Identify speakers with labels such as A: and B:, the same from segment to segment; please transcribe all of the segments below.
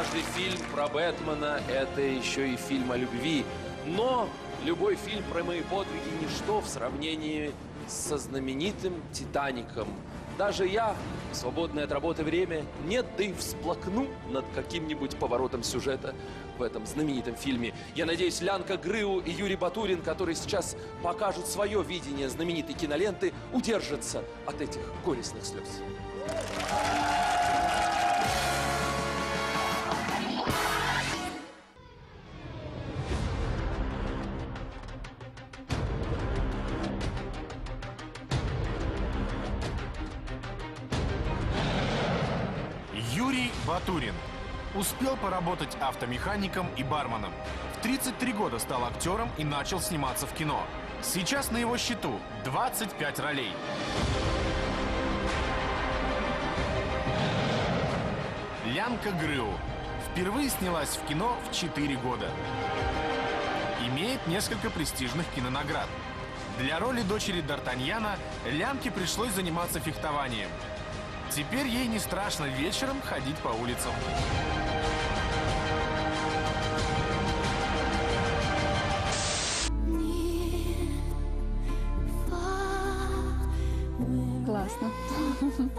A: Каждый фильм про Бэтмена – это еще и фильм о любви. Но любой фильм про мои подвиги – ничто в сравнении со знаменитым «Титаником». Даже я, в свободное от работы время, нет, да и всплакну над каким-нибудь поворотом сюжета в этом знаменитом фильме. Я надеюсь, Лянка Грыу и Юрий Батурин, которые сейчас покажут свое видение знаменитой киноленты, удержатся от этих горестных слез.
B: Юрий Батурин. Успел поработать автомехаником и барменом. В 33 года стал актером и начал сниматься в кино. Сейчас на его счету 25 ролей. Лянка Грыу. Впервые снялась в кино в 4 года. Имеет несколько престижных кинонаград. Для роли дочери Д'Артаньяна Лянке пришлось заниматься фехтованием. Теперь ей не страшно вечером ходить по улицам.
C: Классно.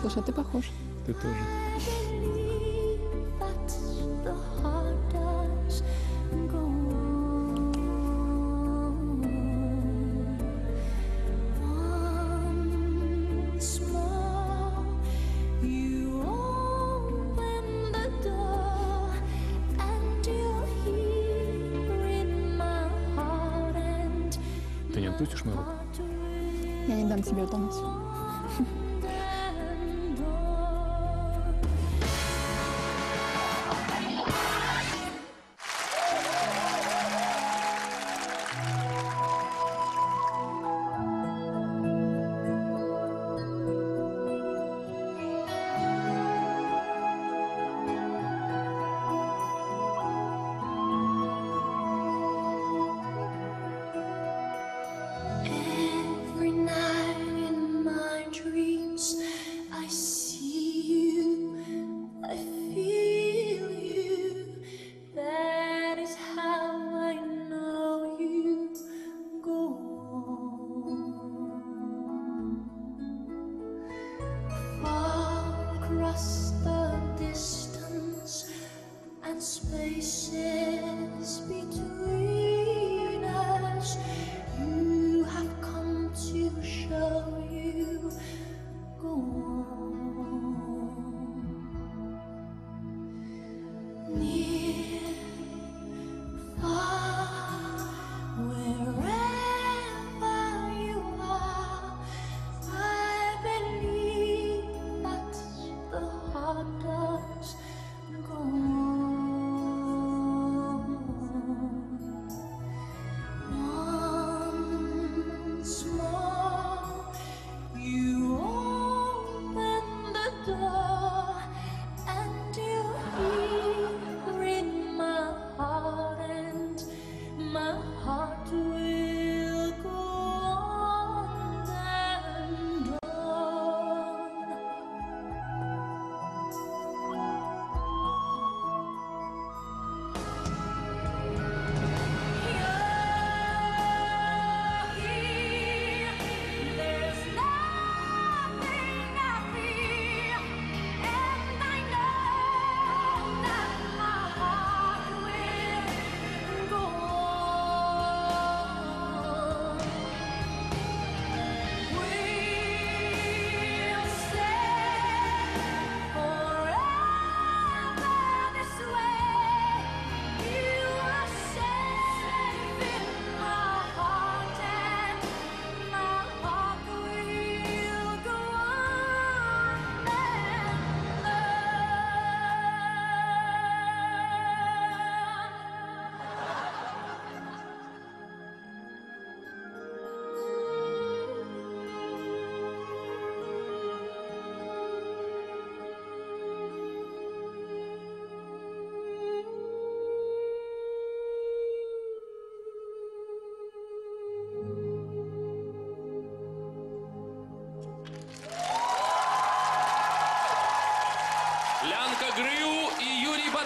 C: Слушай, а ты похож.
D: Ты тоже. Ты не отпустишь мою руку?
C: Я не дам тебе утонуть.
E: basta.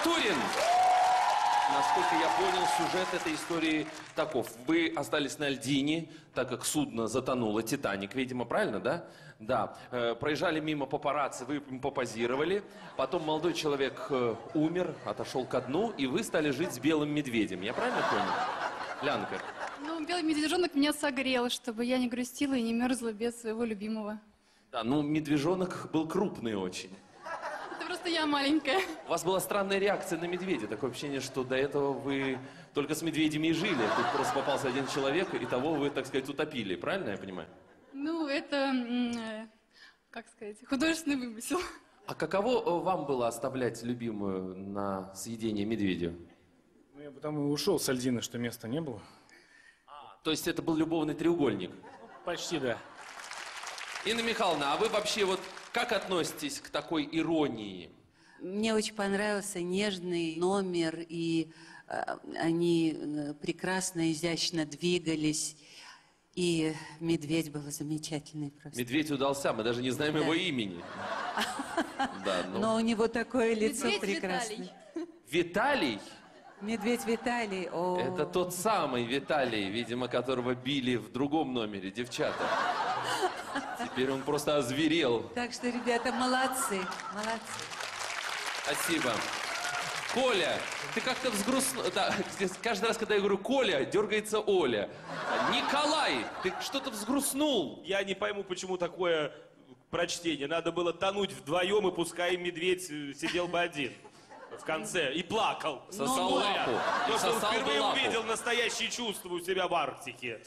A: Батурин! Насколько я понял, сюжет этой истории таков. Вы остались на льдине, так как судно затонуло, Титаник, видимо, правильно, да? Да. Э, проезжали мимо папарацци, вы им попозировали. Потом молодой человек э, умер, отошел ко дну, и вы стали жить с белым медведем. Я правильно понял? Лянка.
C: Ну, белый медвежонок меня согрел, чтобы я не грустила и не мерзла без своего любимого.
A: Да, ну, медвежонок был крупный очень.
C: Просто я маленькая.
A: У вас была странная реакция на медведя. Такое ощущение, что до этого вы только с медведями и жили. Тут просто попался один человек, и того вы, так сказать, утопили. Правильно я понимаю?
C: Ну, это, э, как сказать, художественный вымысел.
A: А каково э, вам было оставлять любимую на съедение медведю?
D: Ну, я потому и ушел с Альдины, что места не было.
A: То есть это был любовный треугольник.
D: Почти, да.
A: Инна Михайловна, а вы вообще вот как относитесь к такой иронии?
F: Мне очень понравился нежный номер, и э, они э, прекрасно, изящно двигались. И медведь был замечательный просто.
A: Медведь удался, мы даже не знаем его имени. Да, ну.
F: Но у него такое лицо
C: Медведь
F: прекрасное.
A: Виталий,
F: Медведь Виталий. О,
A: это тот самый Виталий, видимо, которого били в другом номере девчата. Теперь он просто озверел.
F: Так что, ребята, молодцы, молодцы.
A: Спасибо. Коля, ты как-то взгрустнул. Да, каждый раз, когда я говорю Коля, дергается Оля. Николай, ты что-то взгрустнул.
G: Я не пойму, почему такое прочтение. Надо было тонуть вдвоем, и пускай медведь э, сидел бы один в конце и плакал.
A: Сосал
G: Говоря,
A: лапу. И
G: То, что он
A: сосал
G: впервые
A: лапу.
G: увидел настоящие чувства у себя в Арктике.